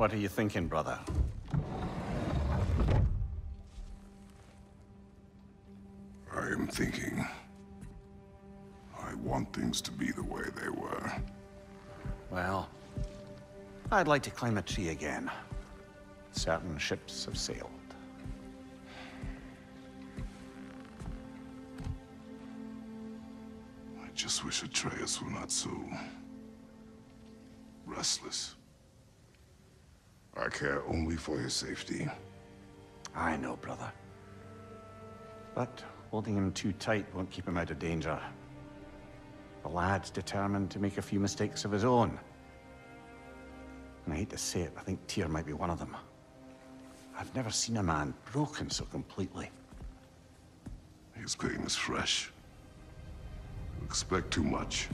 What are you thinking, brother? I am thinking. I want things to be the way they were. Well, I'd like to climb a tree again. Certain ships have sailed. I just wish Atreus were not so... only for his safety. I know, brother. But holding him too tight won't keep him out of danger. The lad's determined to make a few mistakes of his own. And I hate to say it, I think Tyr might be one of them. I've never seen a man broken so completely. His pain is fresh. You expect too much.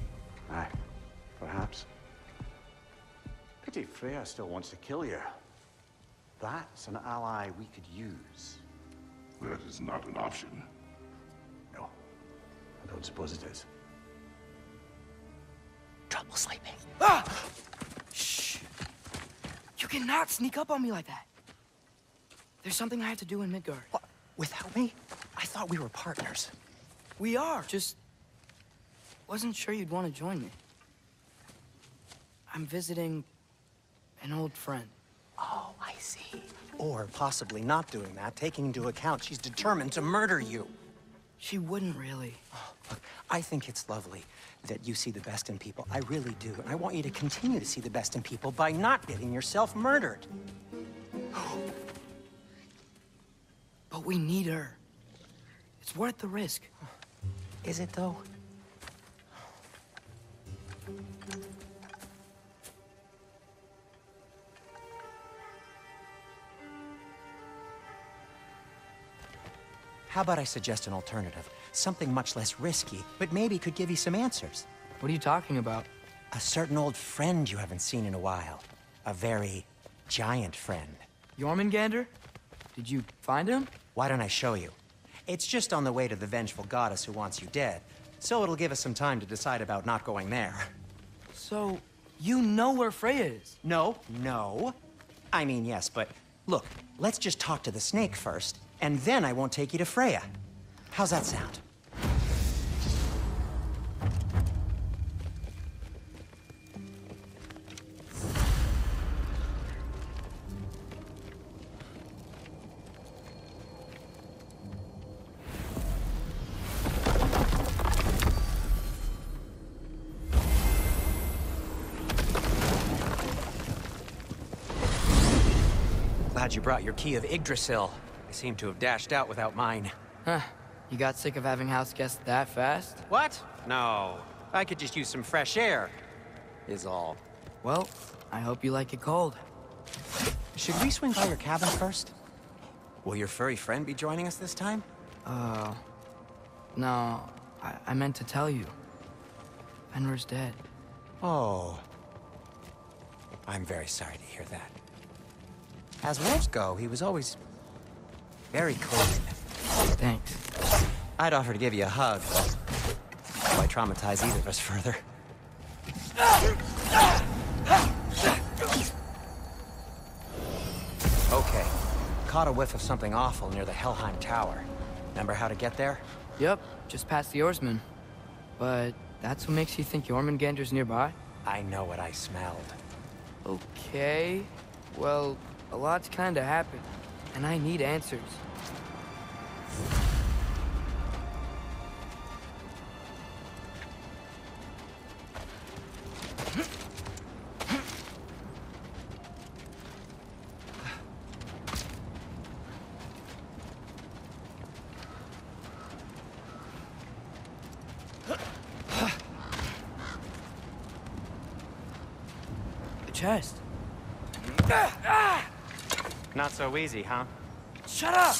Aye, perhaps. Pity Freya still wants to kill you. That's an ally we could use. That is not an option. No, I don't suppose it is. Trouble sleeping. Ah! Shh. You cannot sneak up on me like that. There's something I have to do in Midgard. What? Without me? I thought we were partners. We are. Just wasn't sure you'd want to join me. I'm visiting an old friend. Oh, I see. Or possibly not doing that, taking into account she's determined to murder you. She wouldn't really. Oh, Look, I think it's lovely that you see the best in people. I really do. And I want you to continue to see the best in people by not getting yourself murdered. But we need her. It's worth the risk. Is it, though? How about I suggest an alternative? Something much less risky, but maybe could give you some answers. What are you talking about? A certain old friend you haven't seen in a while. A very giant friend. Jormungandr? Did you find him? Why don't I show you? It's just on the way to the vengeful goddess who wants you dead. So it'll give us some time to decide about not going there. So, you know where Freya is? No, no. I mean, yes, but look, let's just talk to the snake first, and then I won't take you to Freya. How's that sound? Glad you brought your key of Yggdrasil. I seem to have dashed out without mine. Huh. You got sick of having house guests that fast? What? No. I could just use some fresh air. Is all. Well, I hope you like it cold. Should we swing by your cabin first? Will your furry friend be joining us this time? Uh... No, I, I meant to tell you. Fenrir's dead. Oh. I'm very sorry to hear that. As wolves go, he was always very clean. Thanks. I'd offer to give you a hug, but why traumatize either of us further? Okay. Caught a whiff of something awful near the Helheim Tower. Remember how to get there? Yep, just past the oarsman. But that's what makes you think Jormungandr's nearby? I know what I smelled. Okay. Well, a lot's kinda happened, and I need answers. Easy, huh? Shut up!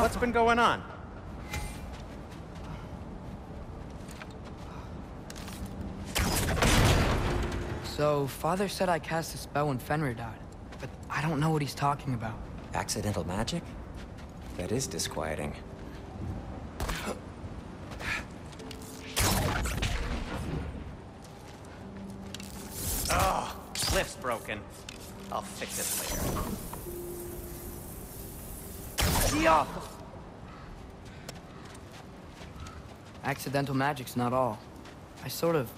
What's been going on? So, Father said I cast a spell when Fenrir died, but I don't know what he's talking about. Accidental magic? That is disquieting. Ah, oh, lift's broken. I'll fix it later. Accidental magic's not all. I sort of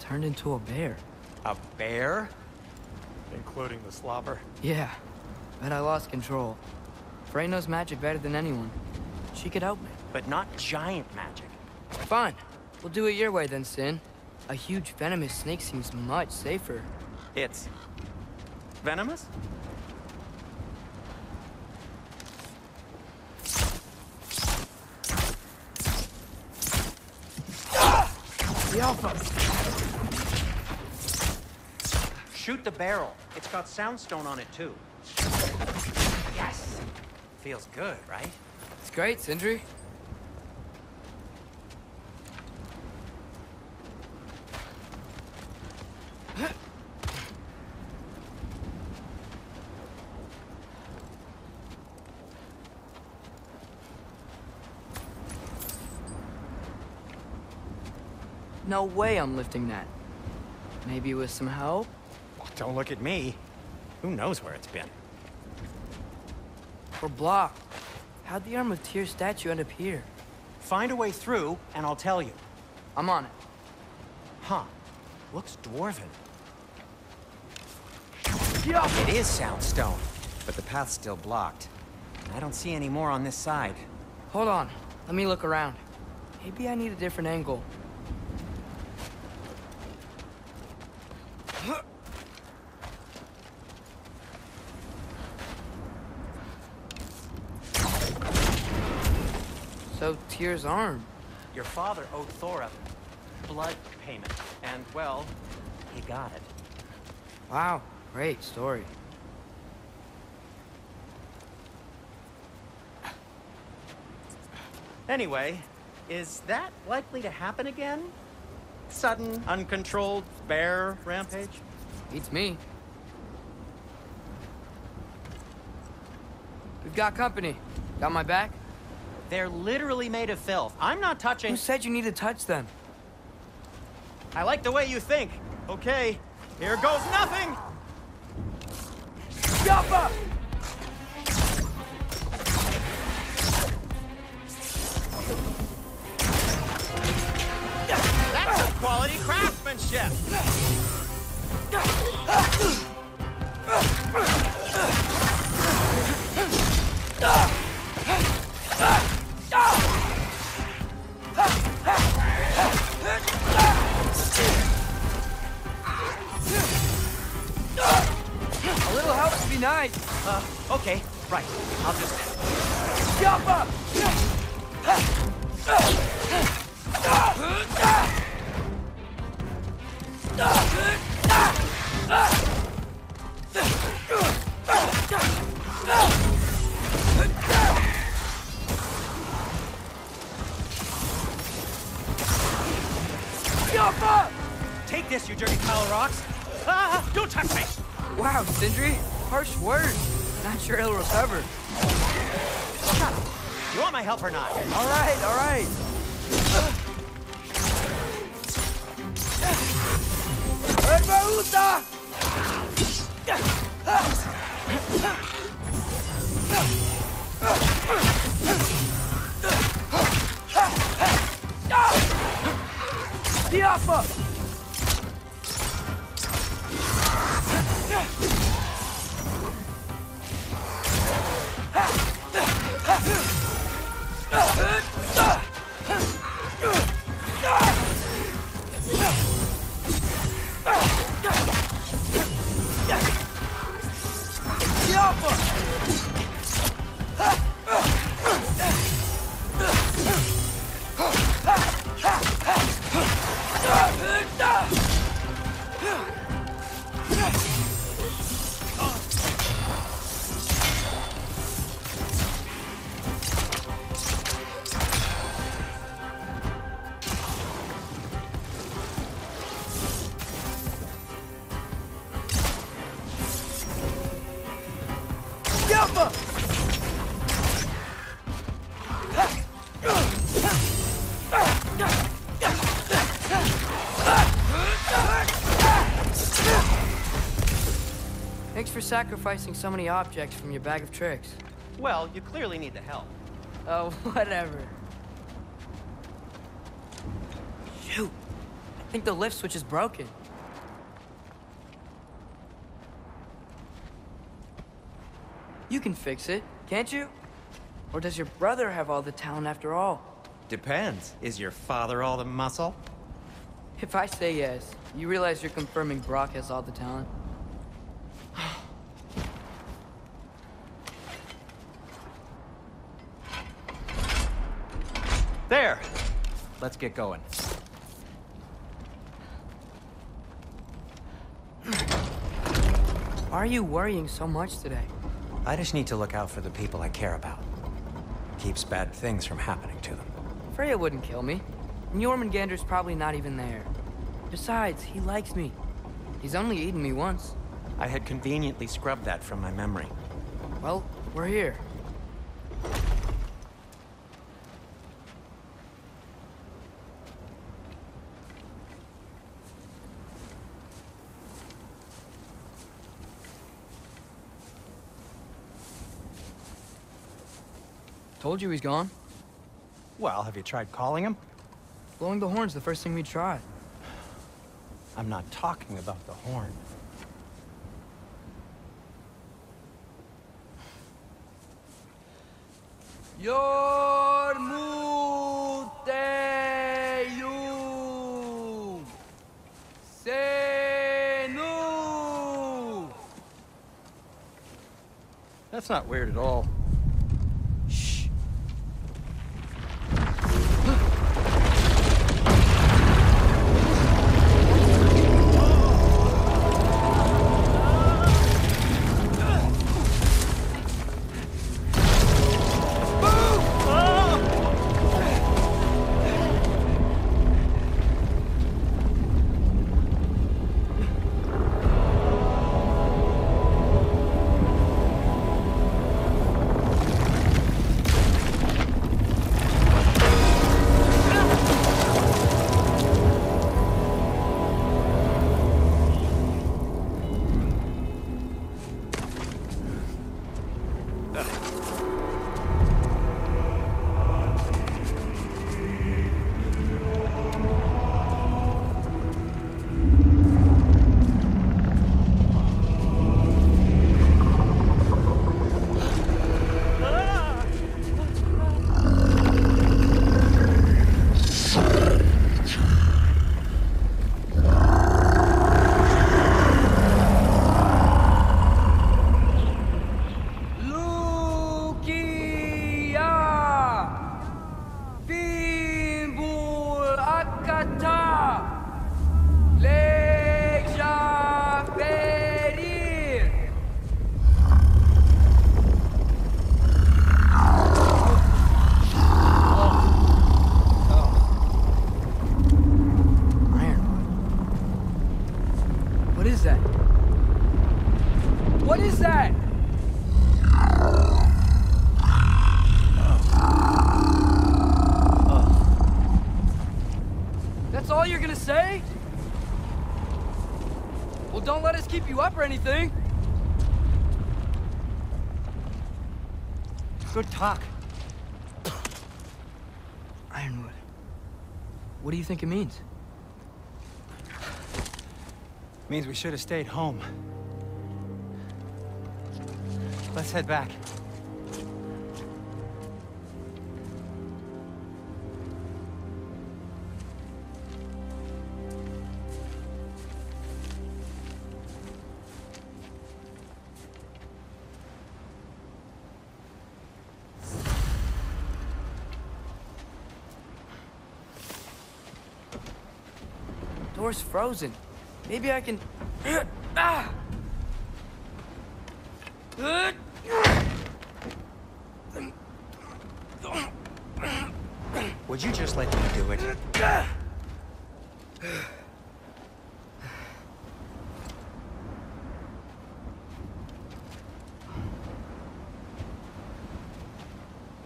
turned into a bear. A bear? Including the slobber? Yeah, but I lost control. Frey knows magic better than anyone. She could help me. But not giant magic. Fine. We'll do it your way then, Sin. A huge venomous snake seems much safer. It's... venomous? Shoot the barrel. It's got soundstone on it, too. Yes! Feels good, right? It's great, Sindri. No way I'm lifting that. Maybe with some help? Don't look at me. Who knows where it's been? We're blocked. How'd the Arm of Tyr statue end up here? Find a way through, and I'll tell you. I'm on it. Huh. Looks dwarven. It is soundstone, but the path's still blocked. I don't see any more on this side. Hold on. Let me look around. Maybe I need a different angle. Arm. Your father owed Thor a blood payment, and, well, he got it. Wow, great story. Anyway, is that likely to happen again? Sudden, uncontrolled bear rampage? Beats me. We've got company. Got my back? They're literally made of filth. I'm not touching... Who said you need to touch them? I like the way you think. Okay, here goes nothing! Yappa! That's some quality craftsmanship! nice. Uh, okay, right. I'll just... Yappa! Yappa! Take this, you dirty pile of rocks! Ah, don't touch me! Wow, Sindri, harsh words. Not sure he'll recover. You want my help or not? All right, all right. Hermauta! Diapa! Sacrificing so many objects from your bag of tricks. Well, you clearly need the help. Oh, whatever. Shoot. I think the lift switch is broken. You can fix it, can't you? Or does your brother have all the talent after all? Depends. Is your father all the muscle? If I say yes, you realize you're confirming Brok has all the talent? There! Let's get going. Why are you worrying so much today? I just need to look out for the people I care about. Keeps bad things from happening to them. Freya wouldn't kill me. And Jormungandr's probably not even there. Besides, he likes me. He's only eaten me once. I had conveniently scrubbed that from my memory. Well, we're here. Told you he's gone. Well, have you tried calling him? Blowing the horn's the first thing we tried. I'm not talking about the horn. Yormuteyum Senu That's not weird at all. Anything. Good talk. Ironwood. What do you think it means? Means we should have stayed home. Let's head back. Door's frozen. Maybe I can. ah! Would you just let me do it?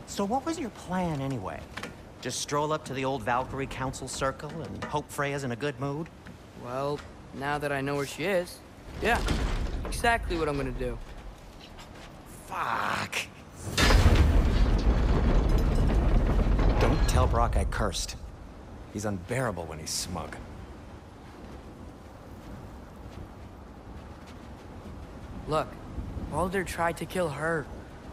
So what was your plan anyway? Just stroll up to the old Valkyrie Council Circle and hope Freya's in a good mood? Well, now that I know where she is, yeah. Exactly what I'm gonna do. Fuck. Don't tell Brok I cursed. He's unbearable when he's smug. Look, Baldur tried to kill her.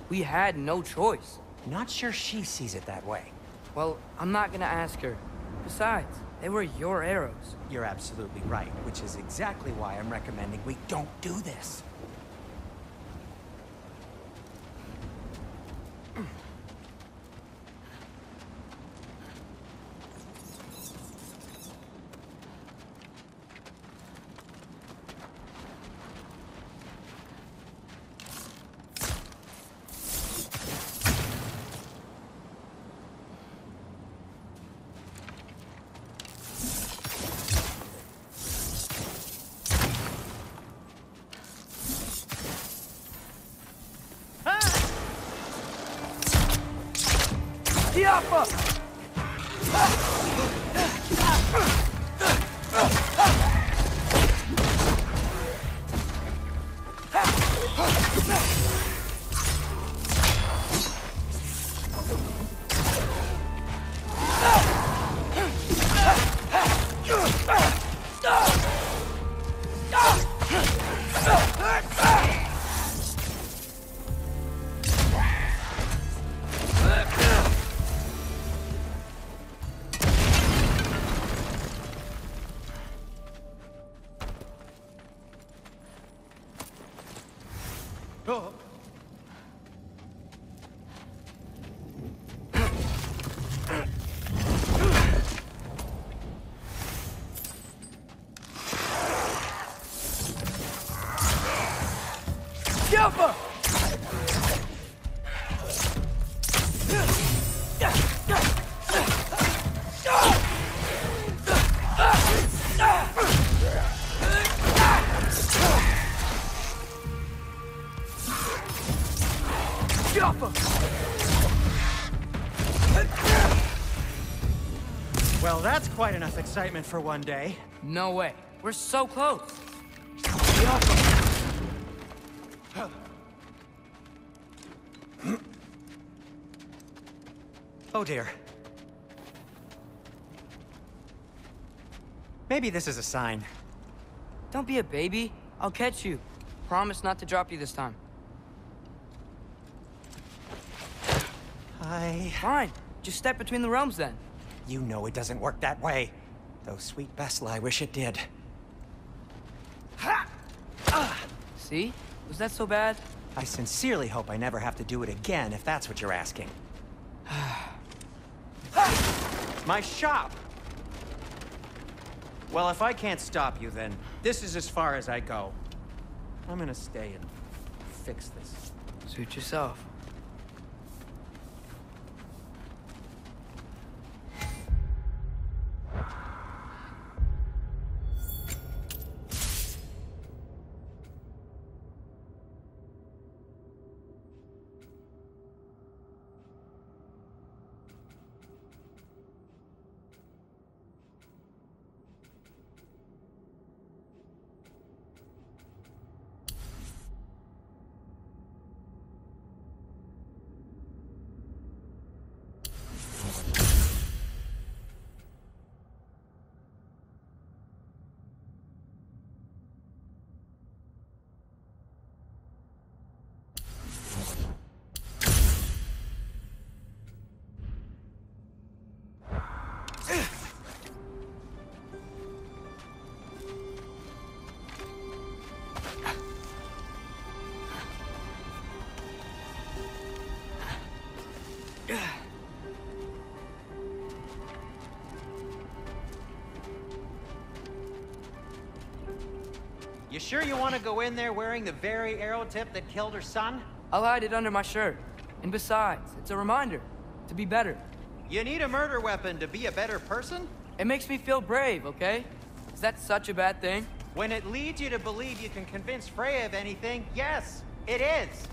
We had no choice. Not sure she sees it that way. Well, I'm not gonna ask her. Besides, they were your arrows. You're absolutely right, which is exactly why I'm recommending we don't do this. Chiapa! Ah! Quite enough excitement for one day. No way. We're so close. Oh dear. Maybe this is a sign. Don't be a baby. I'll catch you. Promise not to drop you this time. I... Fine. Just step between the realms then. You know it doesn't work that way. Though sweet Bessla, I wish it did. See? Was that so bad? I sincerely hope I never have to do it again, if that's what you're asking. My shop! Well, if I can't stop you, then this is as far as I go. I'm gonna stay and fix this. Suit yourself. Sure you want to go in there wearing the very arrow tip that killed her son? I'll hide it under my shirt. And besides, it's a reminder to be better. You need a murder weapon to be a better person? It makes me feel brave, okay? Is that such a bad thing? When it leads you to believe you can convince Freya of anything, yes, it is.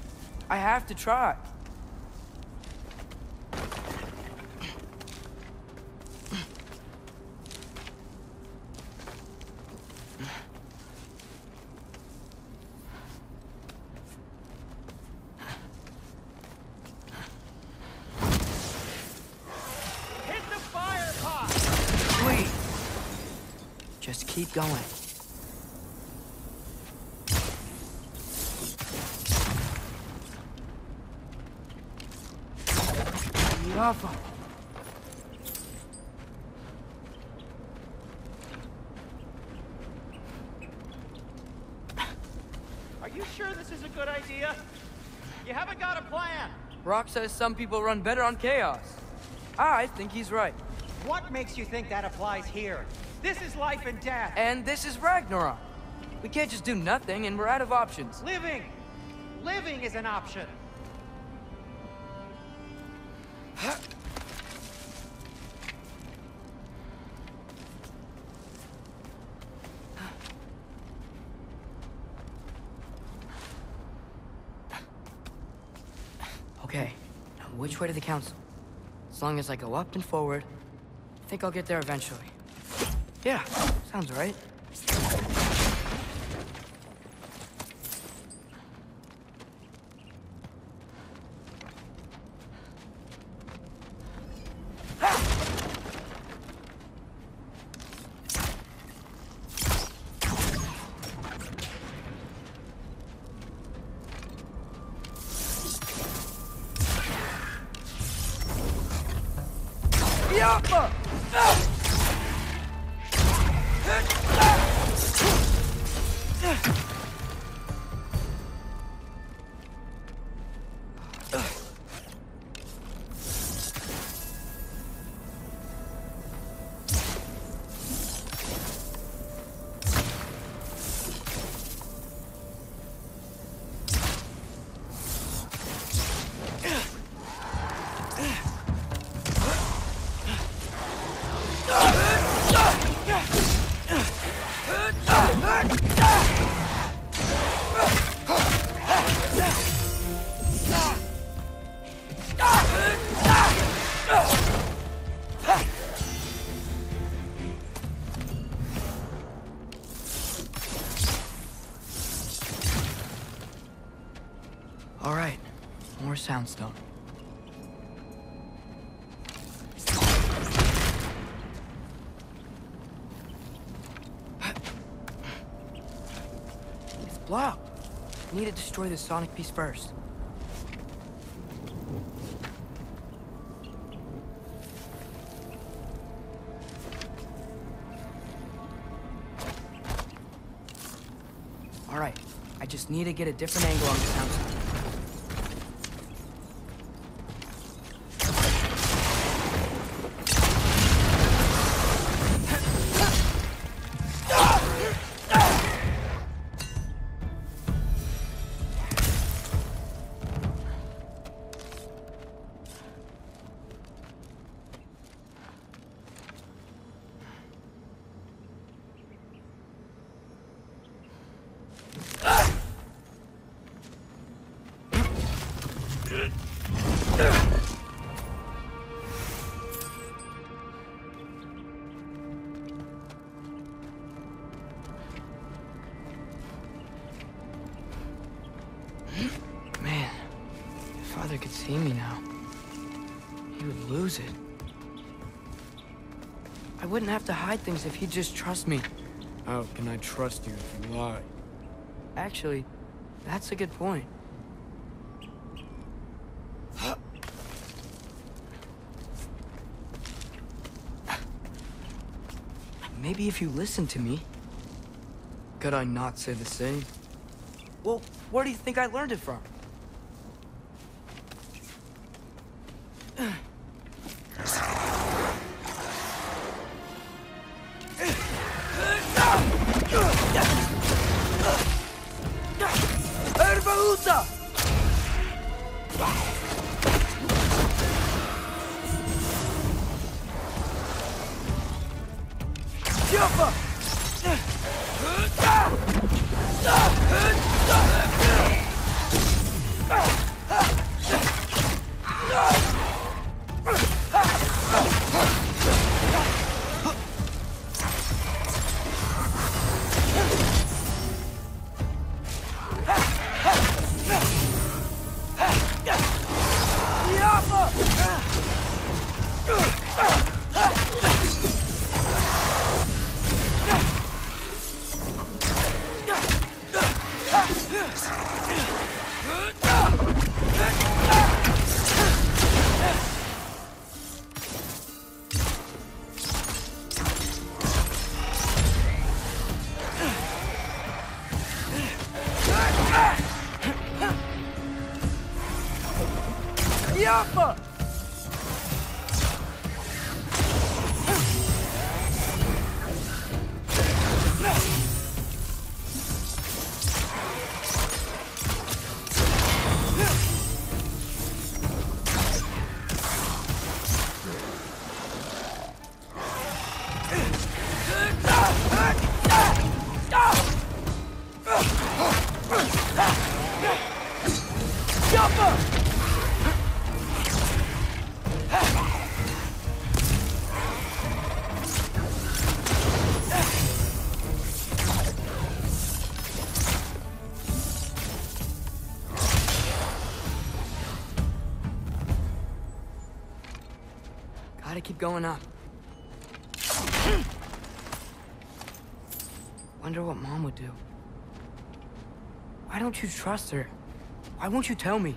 I have to try. Just keep going. Rafa. Are you sure this is a good idea? You haven't got a plan. Rock says some people run better on chaos. I think he's right. What makes you think that applies here? This is life and death. And this is Ragnarok. We can't just do nothing, and we're out of options. Living. Living is an option. Okay, now which way to the council? As long as I go up and forward, I think I'll get there eventually. Yeah, sounds right. Yapma! Soundstone. It's blocked. We need to destroy the sonic piece first. All right, I just need to get a different angle on the soundstone. Wouldn't have to hide things if he'd just trust me. How can I trust you if you lie? Actually, that's a good point. Maybe if you listen to me. Could I not say the same? Well, where do you think I learned it from? Going up. Wonder what Mom would do. Why don't you trust her? Why won't you tell me?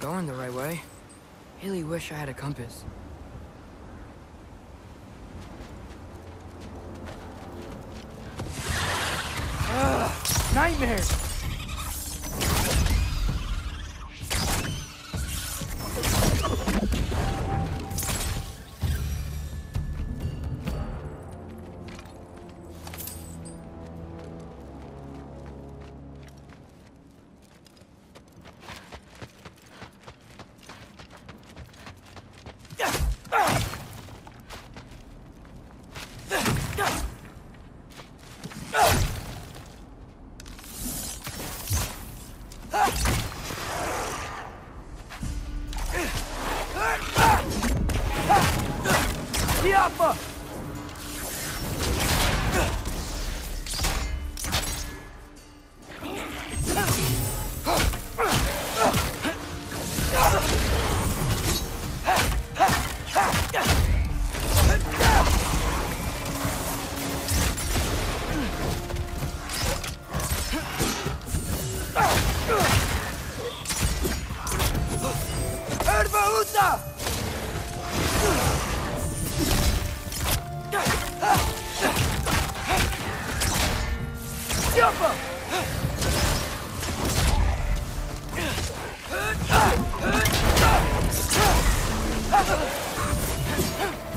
Going the right way. Really wish I had a compass. Ugh, nightmare! Yeah.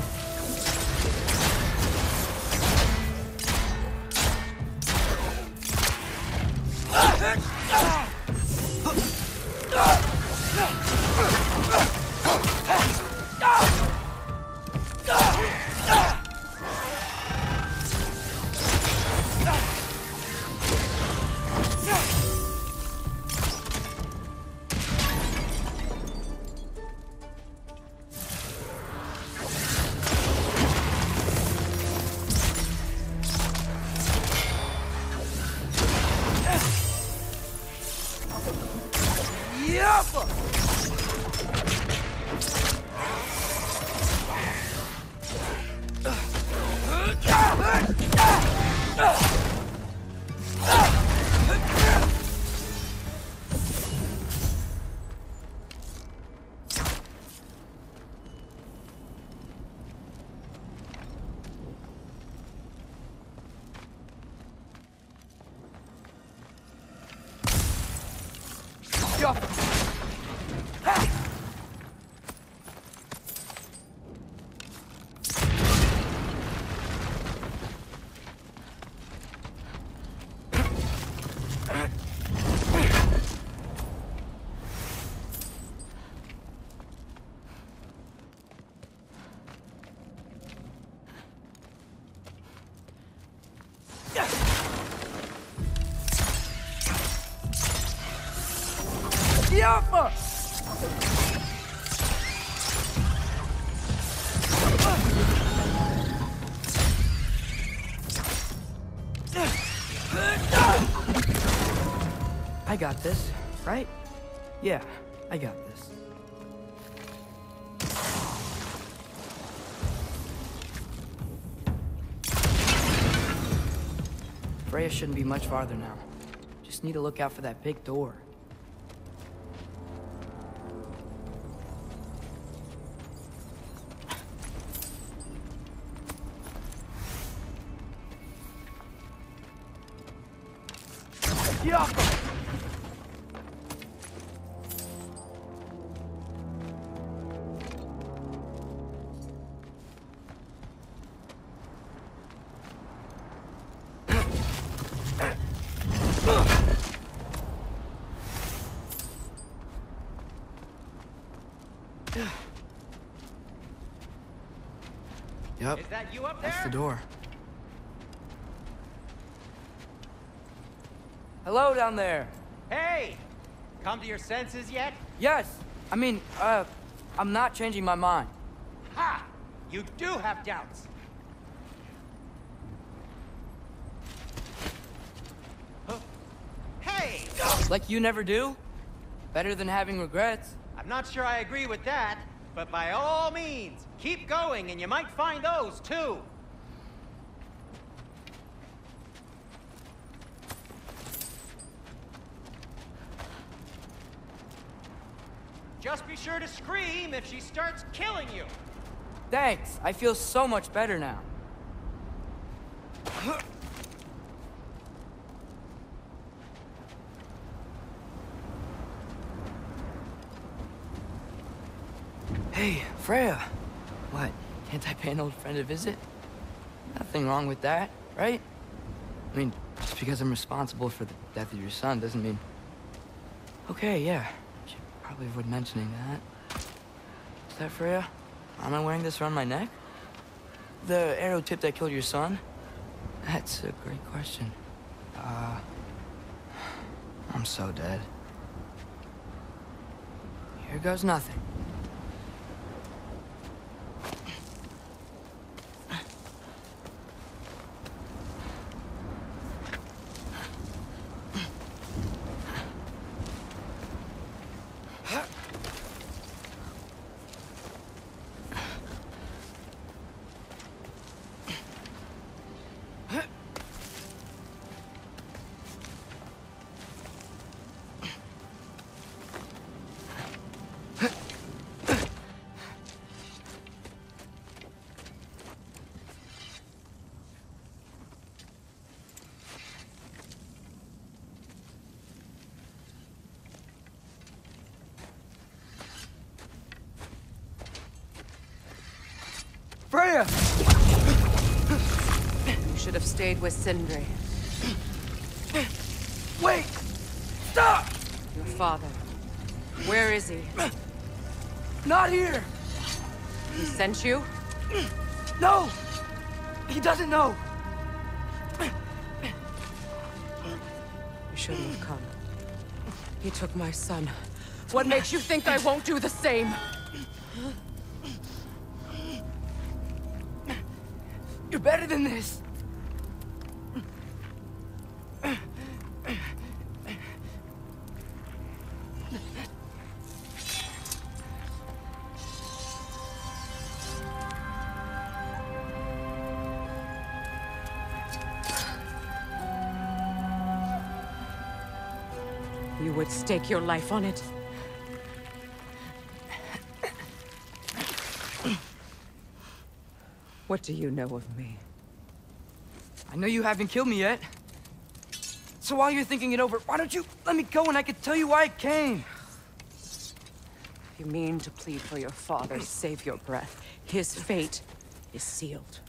I got this, right? Yeah, I got this. Freya shouldn't be much farther now. Just need to look out for that big door. You up there? that's the door. Hello down there. Hey! Come to your senses yet? Yes, I mean, uh, I'm not changing my mind. Ha! You do have doubts. Huh? Hey! Like you never do? Better than having regrets. I'm not sure I agree with that, but by all means, keep going and you might find those too. Just be sure to scream if she starts killing you. Thanks, I feel so much better now. Hey, Freya. What, can't I pay an old friend a visit? Nothing wrong with that, right? I mean, just because I'm responsible for the death of your son doesn't mean... Okay, yeah. Should probably avoid mentioning that. Is that Freya? Am I wearing this around my neck? The arrow tip that killed your son? That's a great question. Uh... I'm so dead. Here goes nothing. With Sindri, Wait! Stop! your father. Where is he? Not here! He sent you? No! He doesn't know! You shouldn't have come. He took my son. What makes you think I won't do the same? You're better than this! Stake your life on it. What do you know of me? I know you haven't killed me yet. So while you're thinking it over, why don't you let me go and I can tell you why I came? You mean to plead for your father, save your breath. His fate is sealed.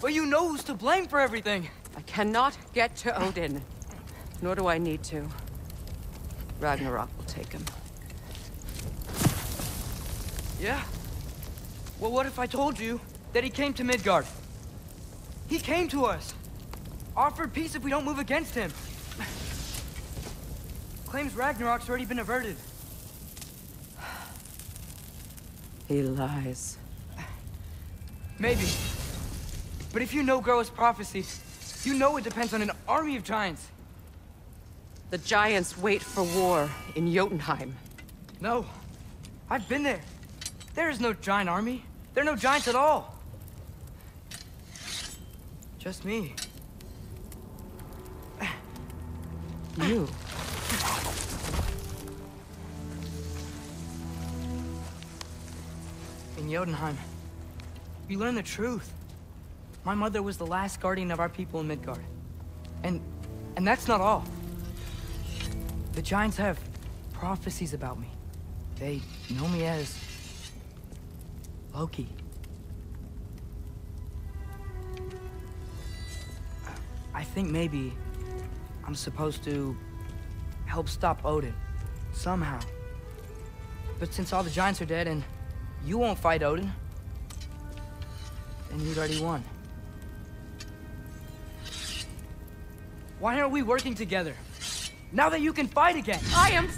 But you know who's to blame for everything. I cannot get to Odin. Nor do I need to. Ragnarok will take him. Yeah? Well, what if I told you that he came to Midgard? He came to us. Offered peace if we don't move against him. Claims Ragnarok's already been averted. He lies. Maybe. But if you know Groa's prophecy, you know it depends on an army of giants. The giants wait for war in Jotunheim. No. I've been there. There is no giant army. There are no giants at all. Just me. You. In Jotunheim, you learn the truth. My mother was the last guardian of our people in Midgard. And... and that's not all. The Giants have prophecies about me. They know me as... Loki. I think maybe I'm supposed to help stop Odin. Somehow. But since all the Giants are dead and you won't fight Odin, then you'd already won. Why aren't we working together? Now that you can fight again! I am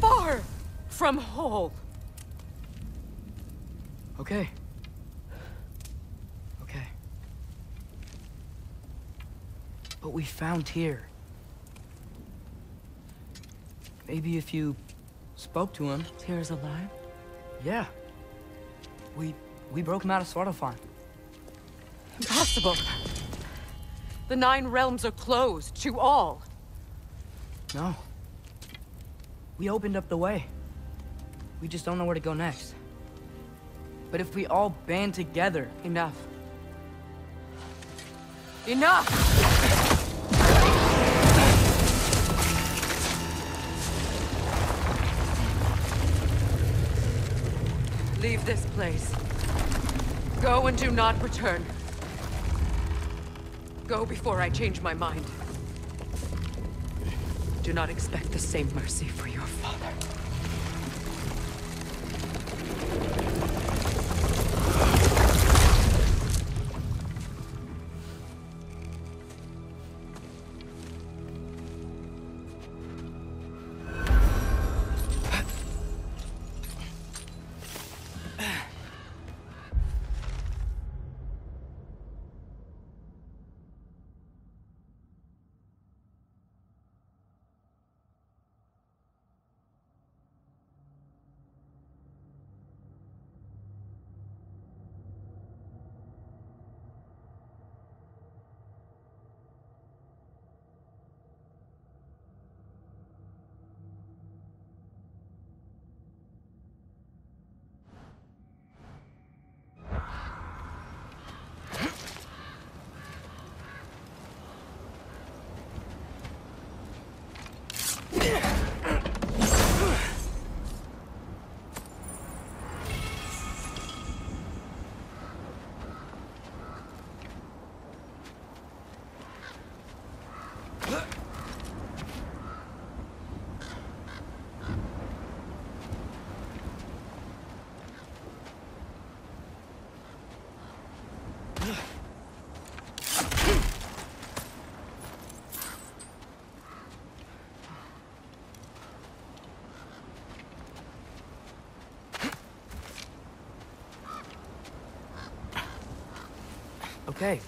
far from whole. Okay. Okay. But we found Tyr. Maybe if you spoke to him. Tyr's alive? Yeah. We we broke him out of Svartalfheim. Impossible. The Nine Realms are closed to all. No. We opened up the way. We just don't know where to go next. But if we all band together... Enough. Enough! Leave this place. Go and do not return. Go before I change my mind. Do not expect the same mercy for your father. Okay,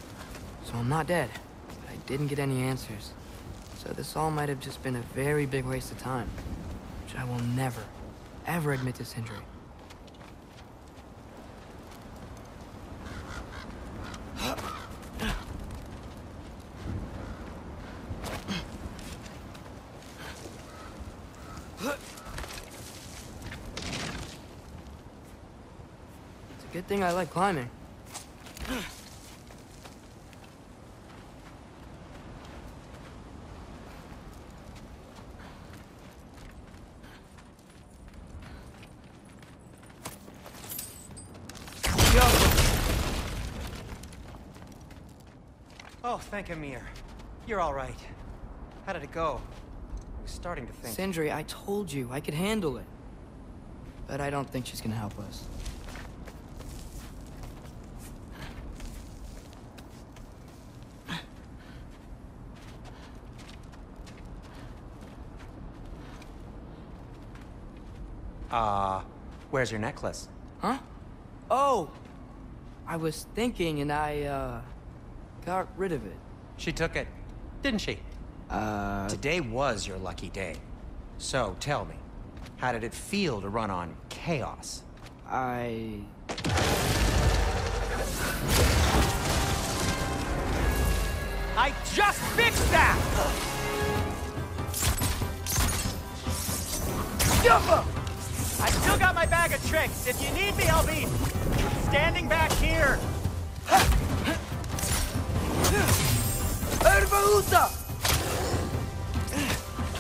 so I'm not dead. But I didn't get any answers. So this all might have just been a very big waste of time. Which I will never, ever admit to Sindri. It's a good thing I like climbing. Oh, thank Ymir. You're all right. How did it go? I was starting to think... Sindri, I told you I could handle it. But I don't think she's gonna help us. Uh, where's your necklace? Huh? Oh! I was thinking and I, uh, got rid of it. She took it, didn't she? Uh, Today was your lucky day. So, tell me, how did it feel to run on chaos? I... I just fixed that! I still got my bag of tricks. If you need me, I'll be standing back here.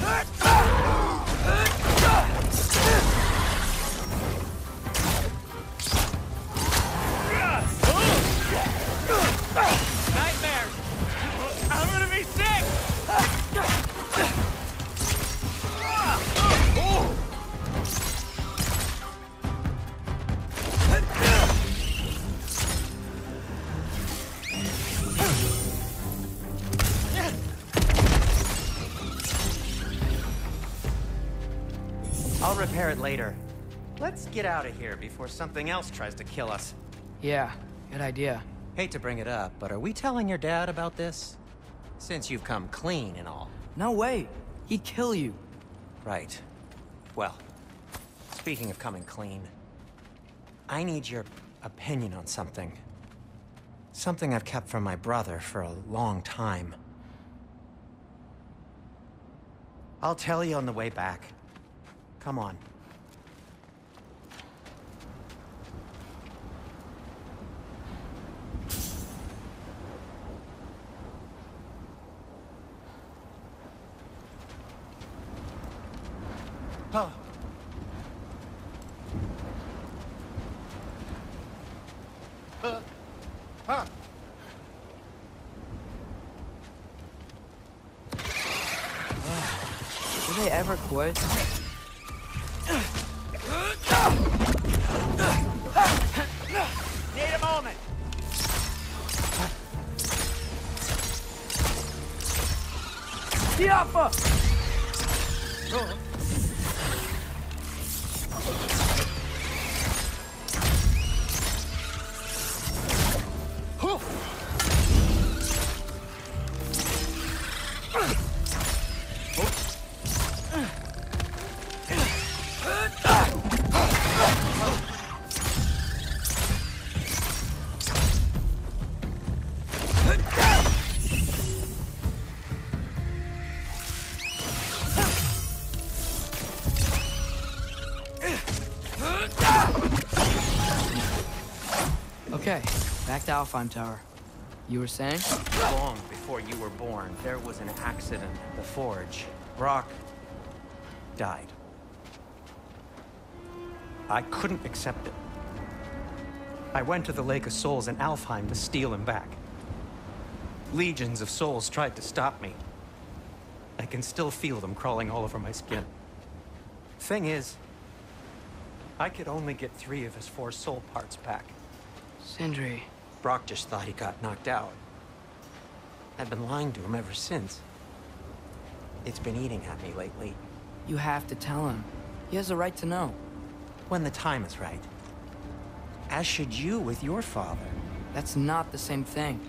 Nightmares! Later. Let's get out of here before something else tries to kill us. Yeah, good idea. Hate to bring it up, but are we telling your dad about this? Since you've come clean and all. No way! He'd kill you. Right. Well, speaking of coming clean, I need your opinion on something. Something I've kept from my brother for a long time. I'll tell you on the way back. Come on. Oh. Uh, huh. Do they ever quit? Need a moment. Tiafa! Okay, Alfheim Tower. You were saying? Long before you were born, there was an accident at the forge. Brok died. I couldn't accept it. I went to the Lake of Souls in Alfheim to steal him back. Legions of souls tried to stop me. I can still feel them crawling all over my skin. Thing is, I could only get three of his four soul parts back. Sindri. Brok just thought he got knocked out. I've been lying to him ever since. It's been eating at me lately. You have to tell him. He has a right to know. When the time is right. As should you with your father. That's not the same thing.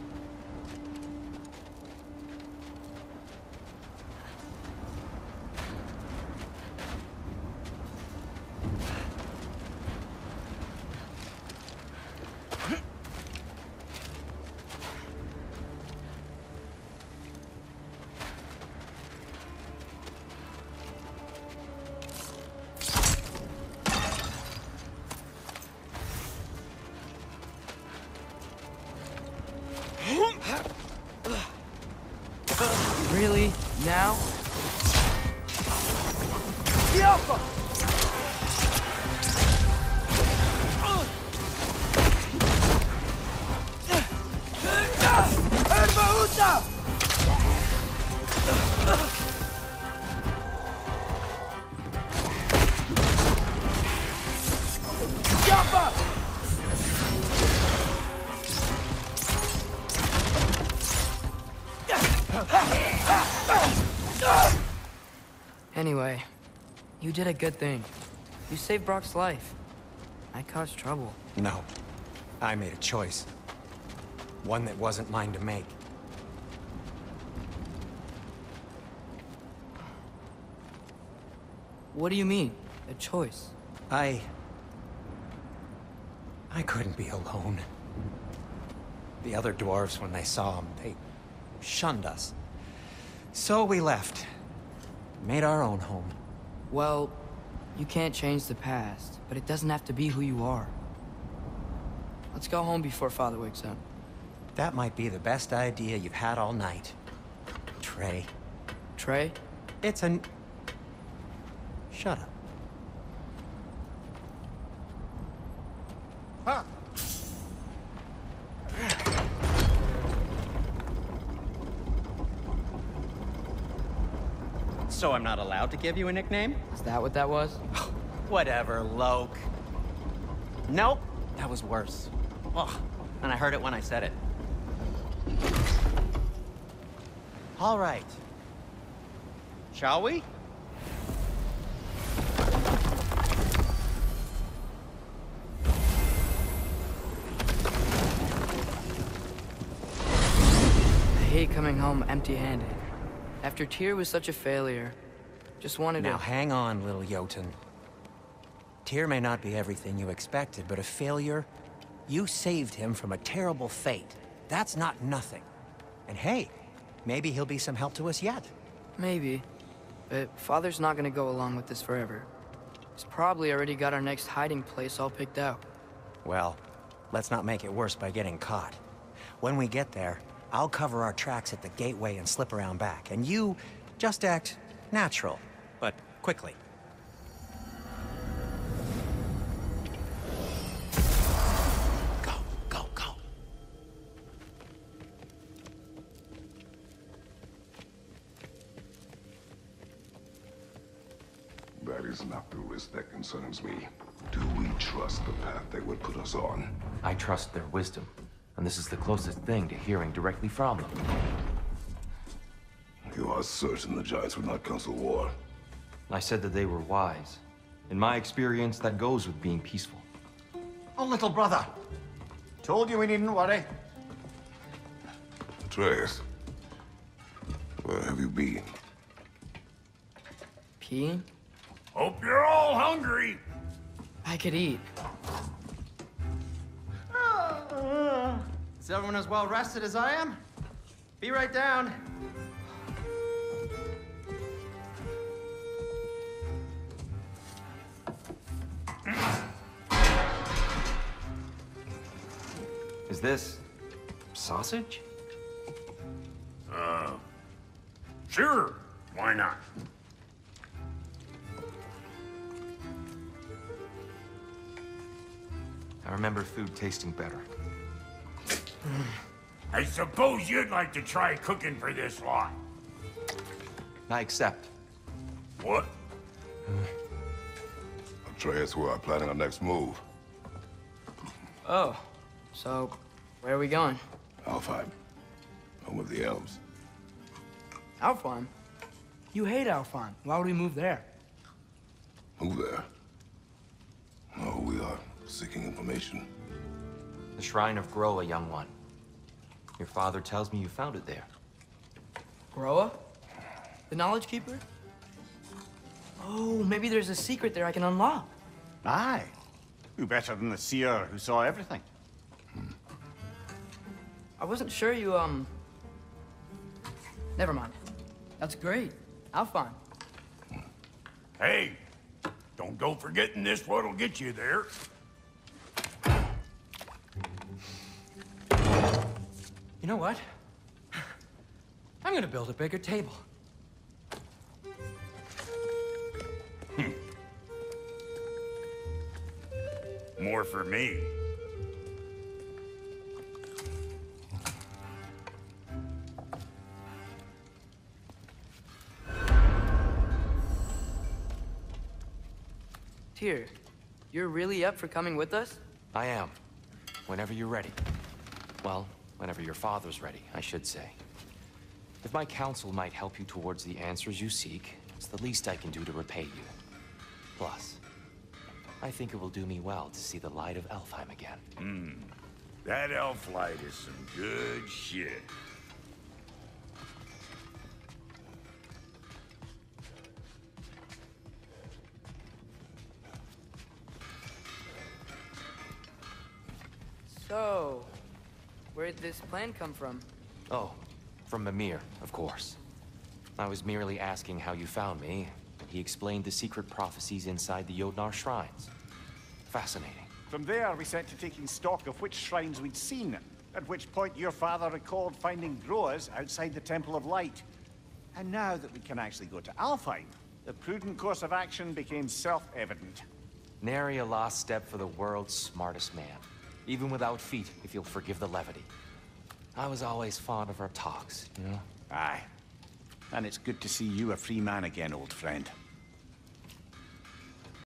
You did a good thing. You saved Brok's life. I caused trouble. No. I made a choice. One that wasn't mine to make. What do you mean? A choice? I... I couldn't be alone. The other dwarves, when they saw him, they shunned us. So we left. Made our own home. Well, you can't change the past, but it doesn't have to be who you are. Let's go home before Father wakes up. That might be the best idea you've had all night. Trey. Trey? It's an... Shut up. So I'm not allowed to give you a nickname? Is that what that was? Whatever, Loke. Nope, that was worse. Ugh, and I heard it when I said it. All right. Shall we? I hate coming home empty-handed. After Tyr was such a failure, just wanted Now to... Now hang on, little Jotun. Tyr may not be everything you expected, but a failure? You saved him from a terrible fate. That's not nothing. And hey, maybe he'll be some help to us yet. Maybe. But Father's not gonna go along with this forever. He's probably already got our next hiding place all picked out. Well, let's not make it worse by getting caught. When we get there, I'll cover our tracks at the gateway and slip around back, and you just act natural, but quickly. Go, go, go. That is not the risk that concerns me. Do we trust the path they would put us on? I trust their wisdom, and this is the closest thing to hearing directly from them. You are certain the Giants would not counsel war? I said that they were wise. In my experience, that goes with being peaceful. Oh, little brother. Told you we needn't worry. Atreus, where have you been? Peeing? Hope you're all hungry. I could eat. Is everyone as well rested as I am? Be right down. Is this... sausage? Uh, Sure, why not? I remember food tasting better. I suppose you'd like to try cooking for this lot. I accept. What? Atreus, we are planning our next move. Oh, so where are we going? Alfheim, home of the elves. Alfheim? You hate Alfheim. Why would we move there? Move there. No, we are seeking information. The Shrine of Groa, young one. Your father tells me you found it there. Groa? The Knowledge Keeper? Oh, maybe there's a secret there I can unlock. Aye. Who better than the seer who saw everything? I wasn't sure you, um... Never mind. That's great. I'll find. Hey, don't go forgetting this what'll get you there. You know what? I'm gonna build a bigger table. Hmm. More for me. Here, you're really up for coming with us? I am. Whenever you're ready. Well, whenever your father's ready, I should say. If my counsel might help you towards the answers you seek, it's the least I can do to repay you. Plus, I think it will do me well to see the light of Alfheim again. Hmm. That elf light is some good shit. This plan come from? Oh, from Mimir, of course. I was merely asking how you found me. He explained the secret prophecies inside the Jötnar shrines. Fascinating. From there, we set to taking stock of which shrines we'd seen, at which point your father recalled finding Groa's outside the Temple of Light. And now that we can actually go to Alfheim, the prudent course of action became self-evident. Nary a lost step for the world's smartest man. Even without feet, if you'll forgive the levity. I was always fond of our talks, you know? Aye. And it's good to see you a free man again, old friend.